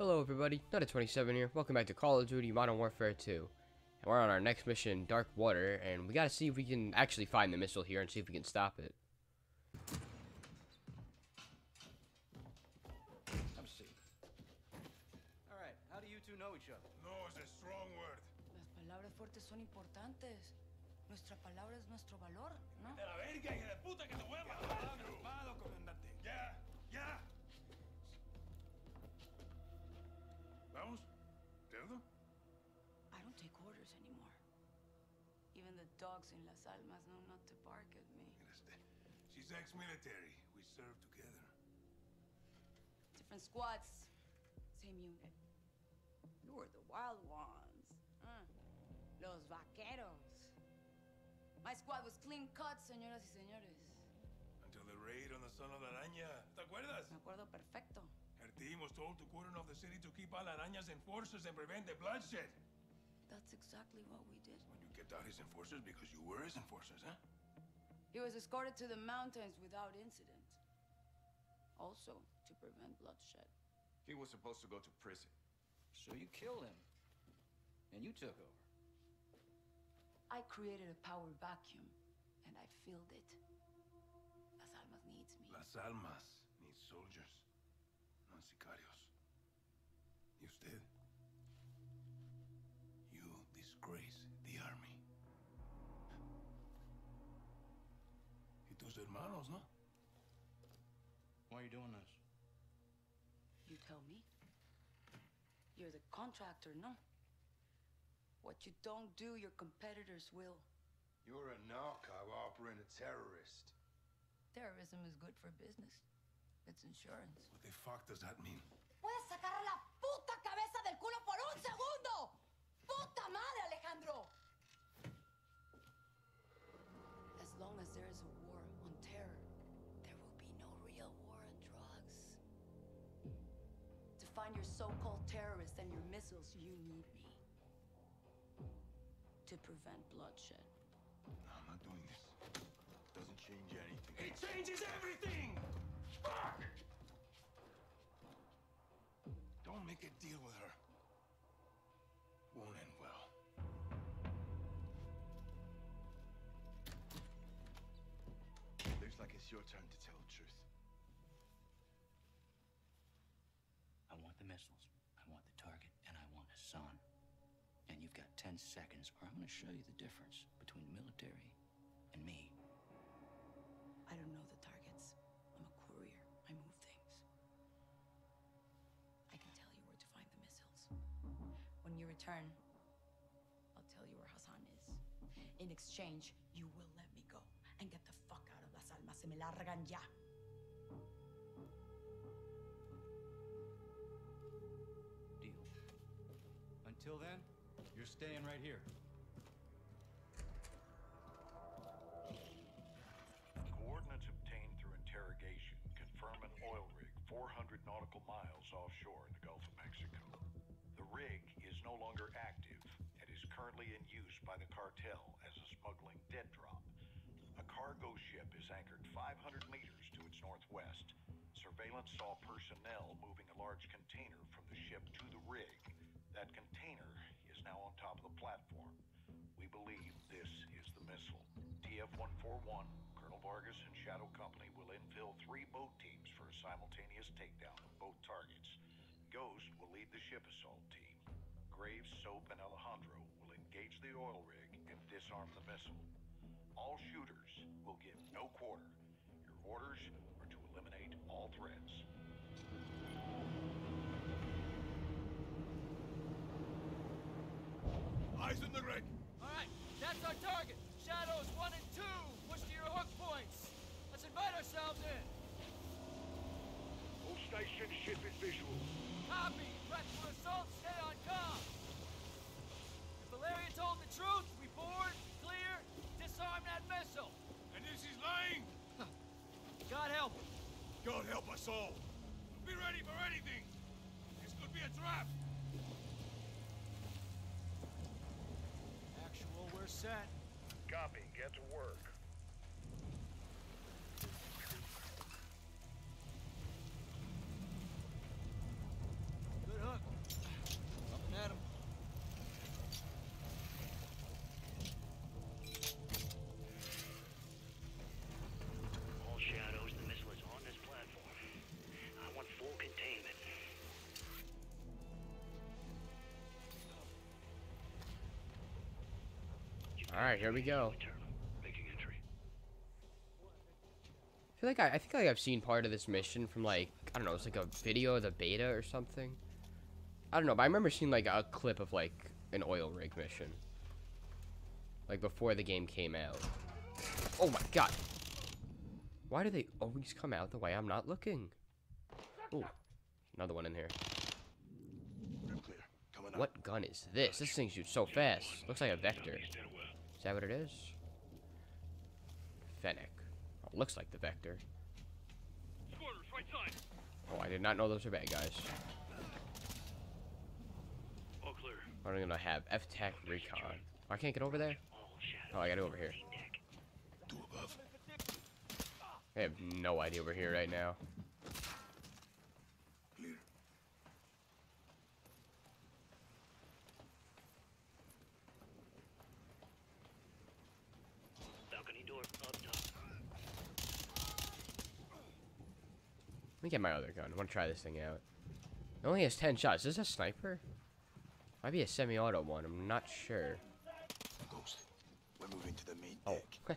Hello everybody, Nuthead27 here. Welcome back to Call of Duty Modern Warfare 2. And we're on our next mission, Dark Water, and we gotta see if we can actually find the missile here and see if we can stop it. Have a seat. All right, how do you two know each other? No is a strong word. Las palabras fuertes son importantes. Nuestra palabra es nuestro valor, ¿no? De la verga, hija de puta, que te voy a matar. Calmado, comandante. Ya, ya. Dogs in Las Almas know not to bark at me. She's ex-military. We served together. Different squads, same unit. You were the wild ones. huh? Los vaqueros. My squad was clean cut, señoras y señores. Until the raid on the son of la araña. ¿Te acuerdas? Me acuerdo perfecto. Her team was told to cordon off the city to keep all arañas enforcers and prevent the bloodshed. That's exactly what we did. You out his enforcers because you were his enforcers, huh? He was escorted to the mountains without incident. Also, to prevent bloodshed. He was supposed to go to prison. So you killed him. And you took over. I created a power vacuum, and I filled it. Las Almas needs me. Las Almas need soldiers, not sicarios. Y usted? You disgrace the army. Y tus hermanos, ¿no? Why are you doing this? You tell me. You're the contractor, no? What you don't do, your competitors will. You're a narco operating a terrorist. Terrorism is good for business. It's insurance. What the fuck does that mean? ¿Puedes sacar la To find your so-called terrorists and your missiles, you need me. To prevent bloodshed. No, I'm not doing this. Doesn't change anything. It changes everything! Fuck! Don't make a deal with her. Won't end well. Looks like it's your turn to seconds, or I'm gonna show you the difference between the military and me. I don't know the targets. I'm a courier. I move things. I can tell you where to find the missiles. When you return, I'll tell you where Hassan is. In exchange, you will let me go and get the fuck out of Las Almas. Se me largan ya. Deal. Until then, you're staying right here. Coordinates obtained through interrogation confirm an oil rig 400 nautical miles offshore in the Gulf of Mexico. The rig is no longer active and is currently in use by the cartel as a smuggling dead drop. A cargo ship is anchored 500 meters to its northwest. Surveillance saw personnel moving a large container from the ship to the rig. That container is now on top of the platform. We believe this is the missile. TF-141, Colonel Vargas and Shadow Company will infill three boat teams for a simultaneous takedown of both targets. Ghost will lead the ship assault team. Graves, Soap, and Alejandro will engage the oil rig and disarm the missile. All shooters will give no quarter. Your orders are to eliminate all threats. Eyes on the rig! All right, that's our target. Shadows one and two. Push to your hook points. Let's invite ourselves in. All station ship is visual. Copy. Prep for assault. Stay on comm. If Valeria told the truth, we board, clear, disarm that missile. And this is lying! God help him. God help us all! Be ready for anything! This could be a trap! Actual, we're set. Copy. Get to work. Alright, here we go. I feel like I, I think like I've seen part of this mission from like I don't know, it's like a video of the beta or something. I don't know, but I remember seeing like a clip of like an oil rig mission. Like before the game came out. Oh my god. Why do they always come out the way I'm not looking? Oh, another one in here. We're clear. Coming up. What gun is this? This thing shoots so fast. Looks like a Vector. Is that what it is? Fennec. Oh, looks like the Vector. Oh, I did not know those were bad guys. All clear. I'm gonna have? FTac Recon. Oh, I can't get over there? Oh, I gotta go over here. I have no idea we're here right now. Clear. Balcony door up top. Let me get my other gun. I want to try this thing out. It only has 10 shots. Is this a sniper? Might be a semi-auto one. I'm not sure. Ghost. We're moving to the main Oh, deck. okay.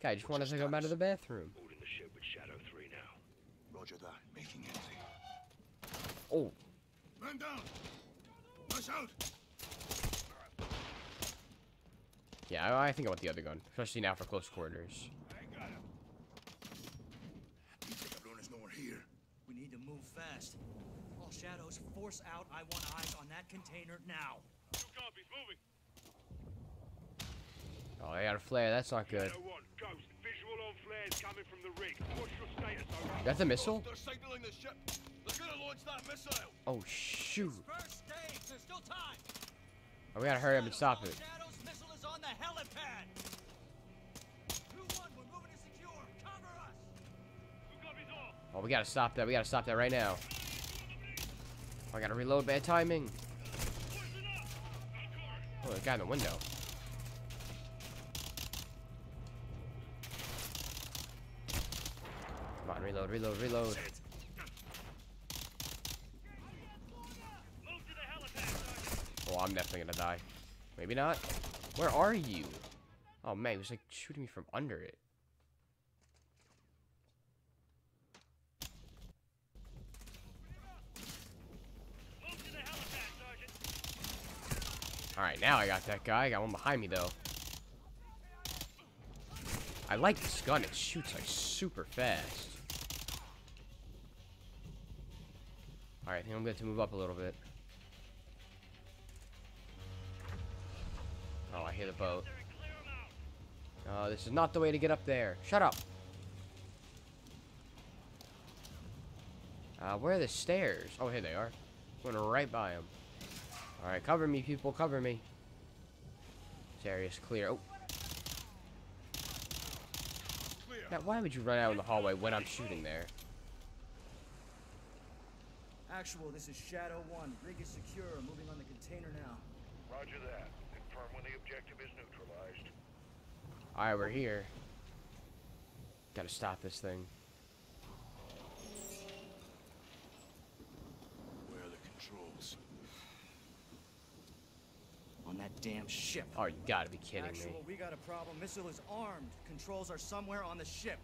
Okay, I just wanted to come out of the bathroom. Holding the ship with Shadow 3 now. Roger that. Making entry. Oh, Man down! Rush out! yeah, I, I think I want the other gun. Especially now for close quarters. I got him. You think Cabrones know we're here? We need to fast. All shadows, force out. I want eyes on that container now. Oh, I got a flare. That's not good. one, Ghost. Visual on flares coming from the rig. What's your status, over? That's a missile? Oh, they're signaling the ship. They're gonna launch that missile. Oh, shoot. First stage, there's still time. Oh, we gotta hurry up and stop it. Shadows missile is on the helipad. Oh, we gotta stop that. We gotta stop that right now. Oh, I gotta reload. Bad timing. Oh, the guy in the window. Come on, reload, reload, reload. Oh, I'm definitely gonna die. Maybe not. Where are you? Oh man, he was like shooting me from under it. Alright, now I got that guy. I got one behind me, though. I like this gun. It shoots, like, super fast. Alright, I think I'm going to move up a little bit. Oh, I hear the boat. Oh, this is not the way to get up there. Shut up. Uh, where are the stairs? Oh, here they are. Went right by them. Alright, cover me, people. Cover me. This area's clear. Oh. Now, why would you run out in the hallway when I'm shooting there? Actual, this is Shadow 1. Rig is secure. Moving on the container now. Roger that. Confirm when the objective is neutralized. Alright, we're here. Gotta stop this thing. Where are the controls? On that damn ship. Oh, you gotta be kidding me. We got a problem. Missile is armed. Controls are somewhere on the ship.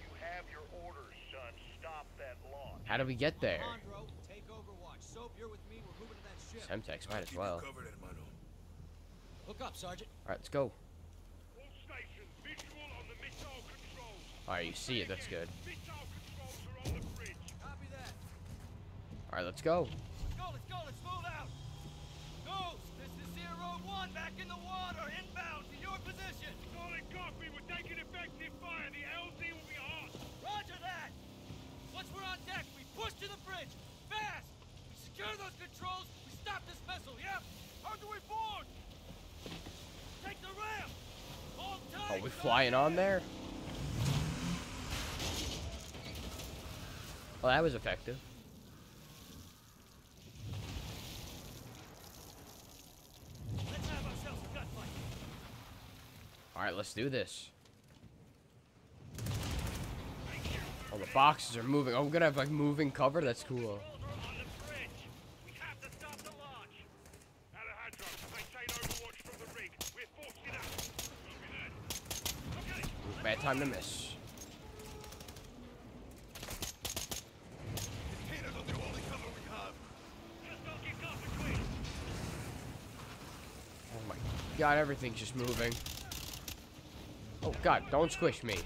You have your orders, son. Stop that launch. How do we get there? Andro, take Overwatch. Soap, you're with me. We're moving to that ship. Semtex might as well. it. Look up, Sergeant. Alright, let's go. All stations, visual on the missile controls. Alright, you see it. That's good. Missile controls are on the bridge. Copy that. Alright, let's go. Let's go, let's go, let's move out. Ghost, this is Zero One back in the water, inbound to your position. Solid copy. We're taking effective fire. The LZ will be hot. Roger that. Once we're on deck, we push to the bridge. Fast. We secure those controls. We stop this missile. Yep. How do we board? Take the ramp. Hold tight. Oh, we flying on there? Well, that was effective. Let's have ourselves a gunfight. Alright, let's do this. Oh, the boxes are moving. Oh, I'm gonna have like moving cover. That's cool. Out. time to miss. Oh my god, everything's just moving. Oh god, don't squish me.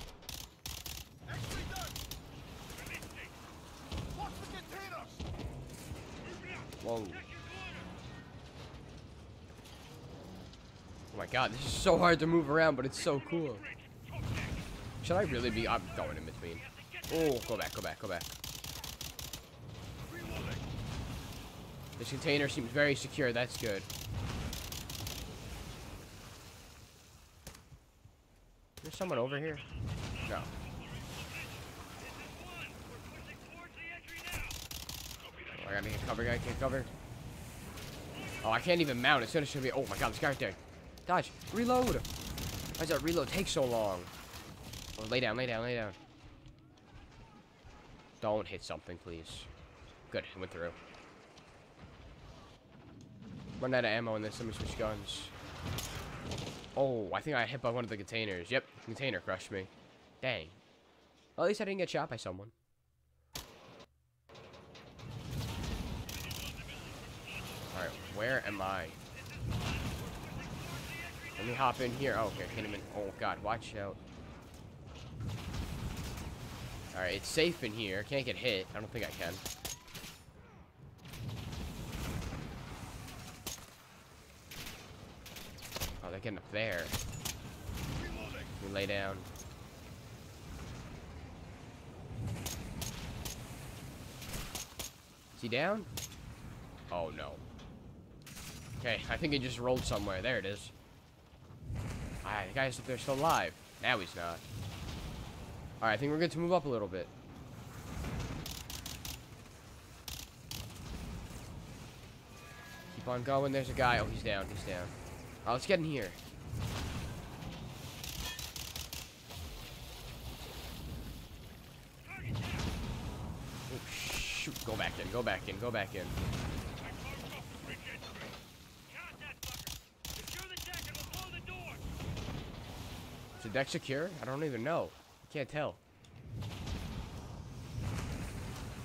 Whoa. Oh my god, this is so hard to move around, but it's so cool. Should I really be? I'm going in between. Oh, go back, go back, go back. This container seems very secure. That's good. Someone over here? No. Oh, I gotta cover, gotta get cover. Oh, I can't even mount. It's gonna show me. Oh my god, this guy right there. Dodge. Reload. Why does that reload take so long? Oh, lay down, lay down, lay down. Don't hit something, please. Good, it went through. Run out of ammo in this. Let me switch guns. Oh, I think I hit by one of the containers. Yep, container crushed me. Dang. Well, at least I didn't get shot by someone. Alright, where am I? Let me hop in here. Oh, okay, hit him in. Oh, God, watch out. Alright, it's safe in here. Can't get hit. I don't think I can. They're getting up there. We lay down. Is he down? Oh, no. Okay, I think he just rolled somewhere. There it is. Ah, the guy's up there still alive. Now he's not. Alright, I think we're good to move up a little bit. Keep on going. There's a guy. Oh, he's down. He's down. Oh, let's get in here. Oh, shoot. Go back in. Go back in. Go back in. Is the deck secure? I don't even know. I can't tell.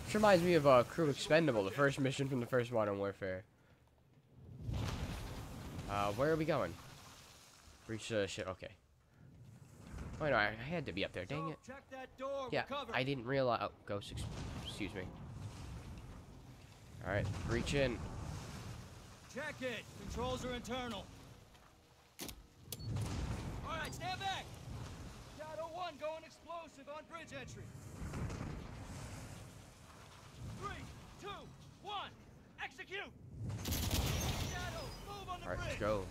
This reminds me of uh, Crew Expendable, the first mission from the first Modern Warfare. Uh, where are we going? Reach the shit. Okay. Oh no, I I had to be up there. Dang it. Check that door. Yeah. I didn't realize. Oh, ghost. ex- Excuse me. All right, reach in. Check it. Controls are internal. All right, stand back. Shadow one going explosive on bridge entry. Three, two, one, execute! Shadow, move on the All right, bridge! let's go.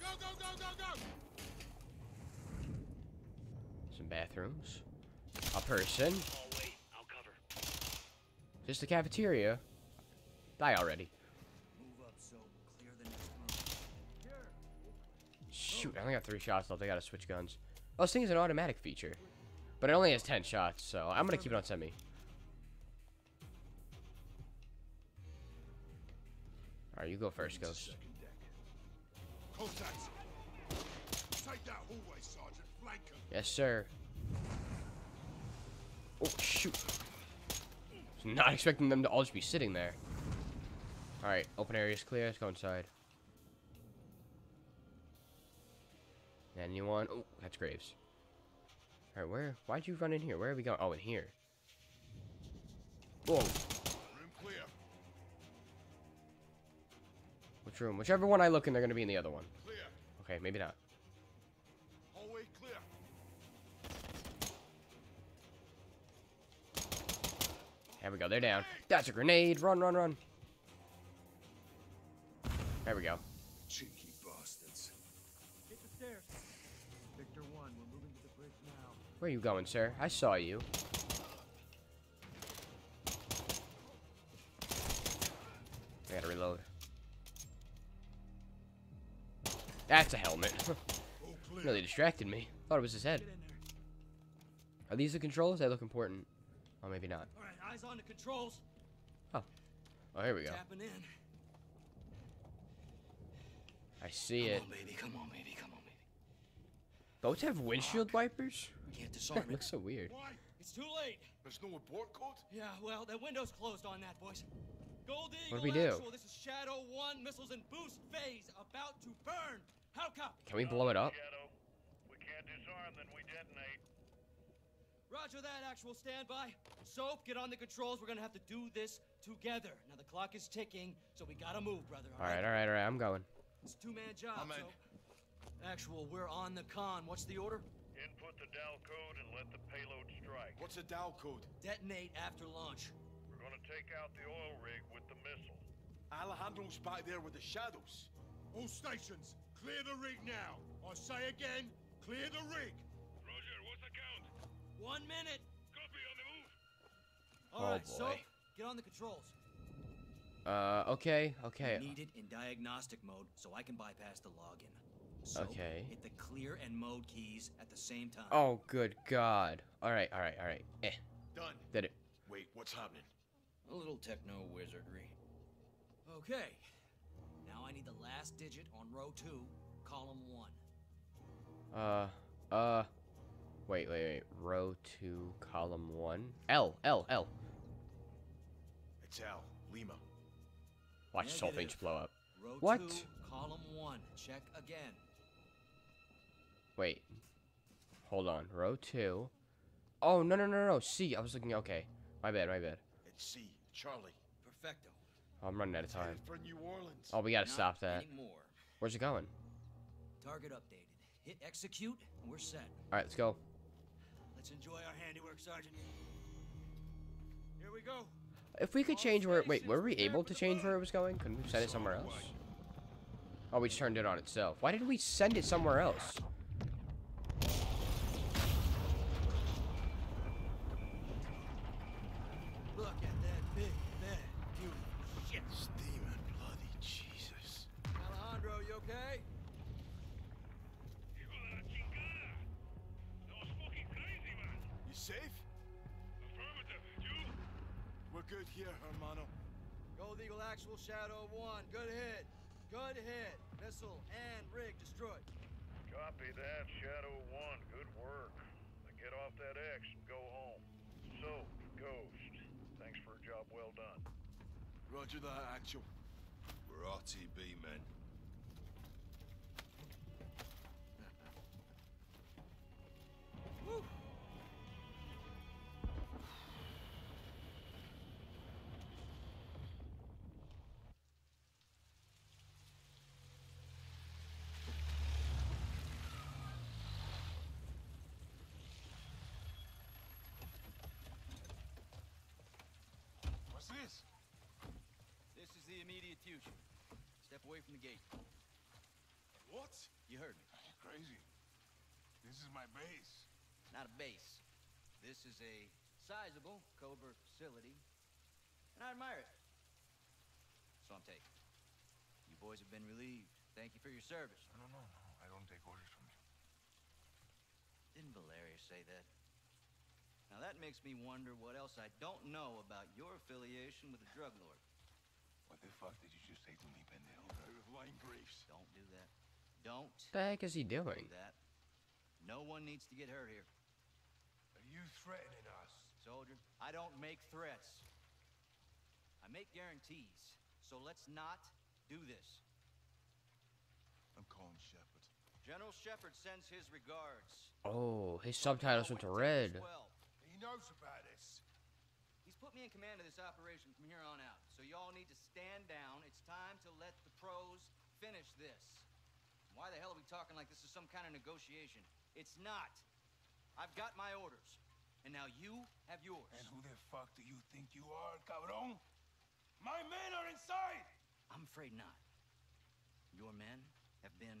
Go, go, go, go, go. Some bathrooms. A person. Oh, wait, I'll cover. Just the cafeteria. Die already. Move up, so clear the next room. Shoot, I only got three shots left. I gotta switch guns. Oh, this thing is an automatic feature. But it only has 10 shots, so I'm gonna keep it on semi. You go first, Ghost. Yes, sir. Oh, shoot. Not expecting them to all just be sitting there. Alright, open area's clear. Let's go inside. Anyone? Oh, that's Graves. Alright, where? Why'd you run in here? Where are we going? Oh, in here. Whoa. Which room? Whichever one I look in, they're gonna be in the other one. Clear. Okay, maybe not. Hallway clear. There we go. They're down. That's a grenade. Run, run, run. There we go. Cheeky bastards. Hit the stairs. Victor one, we're moving to the bridge now. Where are you going, sir? I saw you. I gotta reload. That's a helmet. Really distracted me. Thought it was his head. Get in there. Are these the controls? They look important. Oh, maybe not. All right, eyes on the controls. Oh, Oh, here we go. Tapping in. I see Come it. on, baby. Come on, baby. Come on, baby. Boats have windshield wipers? We can't disarm That it. looks so weird. Why? It's too late. There's no abort code? Yeah, well, that window's closed on that, boys. Gold Eagle What do we do? Actual, this is Shadow 1, missiles in boost phase, about to burn. How copy? Can we blow it up? Shadow. We can't disarm, then we detonate. Roger that, actual standby. Soap, get on the controls. We're gonna have to do this together. Now the clock is ticking, so we gotta move, brother. All right, all right, all right. I'm going. It's a two-man job. I'm in. so- Actual, we're on the con. What's the order? Input the DAL code and let the payload strike. What's a Dow code? Detonate after launch. We're gonna take out the oil rig with the missile. Alejandro's back there with the shadows. All stations, clear the rig now. I say again, clear the rig. Roger, what's the count? One minute. Copy on the move. All Oh, right, Soap, boy. get on the controls. Uh, okay, okay. Need it in diagnostic mode so I can bypass the login. Soap, Okay. Hit the clear and mode keys at the same time. Oh, good God. All right, all right, all right. Eh, Done. did it. Wait, what's happening? A little techno wizardry. Okay. Now I need the last digit on row two, column one. Uh, uh. Wait, wait, wait. Row two, column one. L, L, L. It's L, Lima. Watch Salt Negative. H blow up. Row What? two, column one. Check again. Wait. Hold on. Row two. Oh, no, no, no, no. C. I was looking. Okay. My bad, my bad. It's C, Charlie. Perfecto. I'm running out of time. For New Orleans. Oh, we gotta Not stop that. Anymore. Where's it going? Target updated. Hit execute, and we're set. All right, let's go. Let's enjoy our handiwork, Sergeant. Here we go. If we could change where. Wait, were we able to change where it was going? Couldn't we send it somewhere else? Oh, we just turned it on itself. Why did we send it somewhere else? Job well done. Roger that, actual. We're RTB, men. Immediate future. Step away from the gate. What? You heard me. You're crazy. This is my base. Not a base. This is a sizable covert facility, and I admire it. So I'm taking. You boys have been relieved. Thank you for your service. No, no, no. I don't take orders from you. Didn't Valeria say that? Now that makes me wonder what else I don't know about your affiliation with the drug lord. What the fuck did you just say to me, pendejo? I was lying briefs. Don't do that. Don't the heck is he do doing? that. No one needs to get hurt here. Are you threatening us? Soldier, I don't make threats. I make guarantees. So let's not do this. I'm calling Shepard. General Shepard sends his regards. Oh, his subtitles went to red. Well, He knows about this. he's put me in command of this operation from here on out. Y'all need to stand down. It's time to let the pros finish this. Why the hell are we talking like this is some kind of negotiation? It's not. I've got my orders. And now you have yours. And who the fuck do you think you are, cabron? My men are inside! I'm afraid not. Your men have been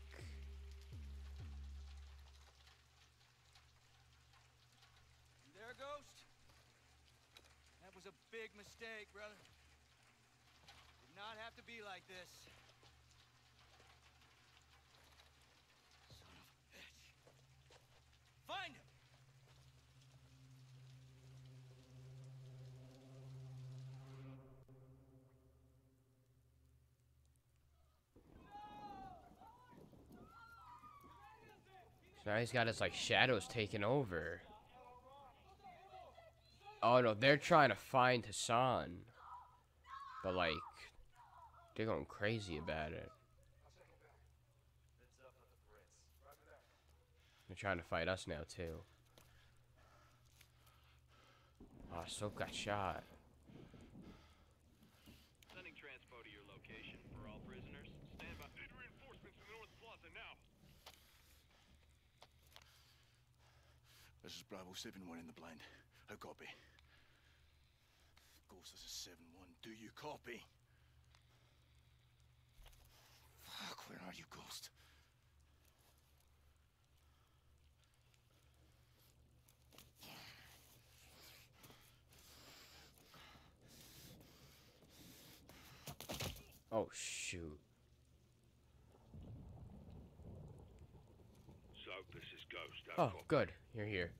So now he's got his like shadows taken over. Oh no, they're trying to find Hassan. But like they're going crazy about it. They're trying to fight us now too. Oh, Soap got shot. Sending transpo to your location for all prisoners. Stand by. Need reinforcements in the North Plaza now. This is Bravo 7-1 in the blind. How copy? Ghost, this is 7-1. Do you copy? Fuck, where are you, Ghost? Oh shoot. So, this is Ghost. Oh, copy. good. You're here.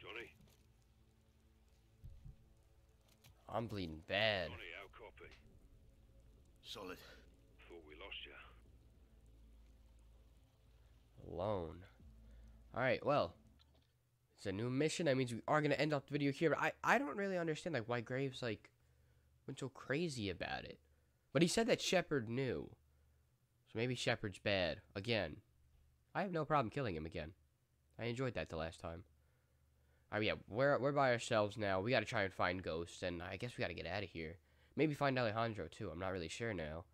Johnny? I'm bleeding bad. Johnny, how copy? Solid. Thought we lost you. Alone. Alright, well. It's a new mission. That means we are gonna end off the video here, but I, I don't really understand like why Graves like went so crazy about it. But he said that Shepard knew. So maybe Shepard's bad. Again. I have no problem killing him again. I enjoyed that the last time. Alright, yeah, we're we're by ourselves now. We gotta try and find Ghost, and I guess we gotta get out of here. Maybe find Alejandro too. I'm not really sure now.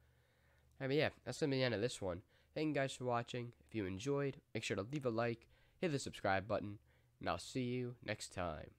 I mean, yeah, that's gonna be the end of this one. Thank you guys for watching. If you enjoyed, make sure to leave a like, hit the subscribe button, and I'll see you next time.